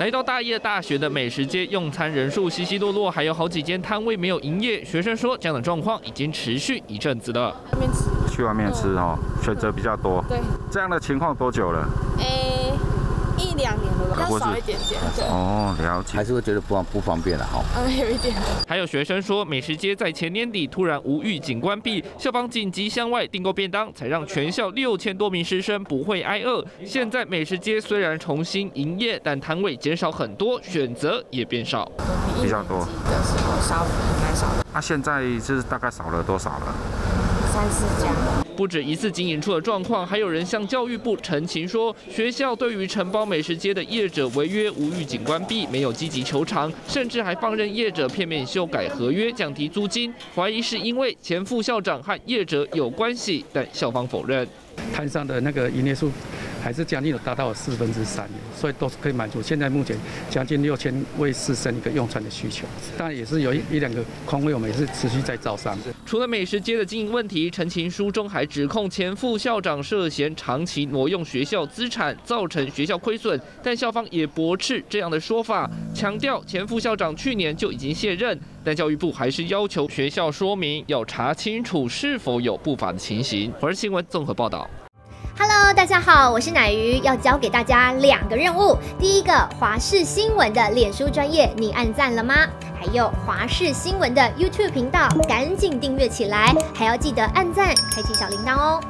来到大业大学的美食街，用餐人数稀稀落落，还有好几间摊位没有营业。学生说，这样的状况已经持续一阵子了。去外面吃哦，选择比较多。对，这样的情况多久了？两年了吧，可是要少一点点，对，哦，了解。还是会觉得不方不方便了哈。嗯，有一点。还有学生说，美食街在前年底突然无预警关闭，校方紧急向外订购便当，才让全校六千多名师生不会挨饿。现在美食街虽然重新营业，但摊位减少很多，选择也变少。比较多的时候少蛮少的，那现在是大概少了多少了？三四家。不止一次经营出了状况，还有人向教育部陈情说，学校对于承包美食街的业者违约无预警关闭，没有积极求偿，甚至还放任业者片面修改合约，降低租金，怀疑是因为前副校长和业者有关系，但校方否认。摊上的那个营业数还是将近有达到四分之三，所以都是可以满足现在目前将近六千位师生一个用餐的需求。当然也是有一一两个空位，我们也是持续在招商。除了美食街的经营问题，陈情书中还指控前副校长涉嫌长期挪用学校资产，造成学校亏损，但校方也驳斥这样的说法，强调前副校长去年就已经卸任，但教育部还是要求学校说明，要查清楚是否有不法的情形。华视新闻综合报道。Hello，大家好，我是奶鱼，要教给大家两个任务。第一个，华视新闻的脸书专业，你按赞了吗？还有华视新闻的 YouTube 频道，赶紧订阅起来，还要记得按赞，开启小铃铛哦。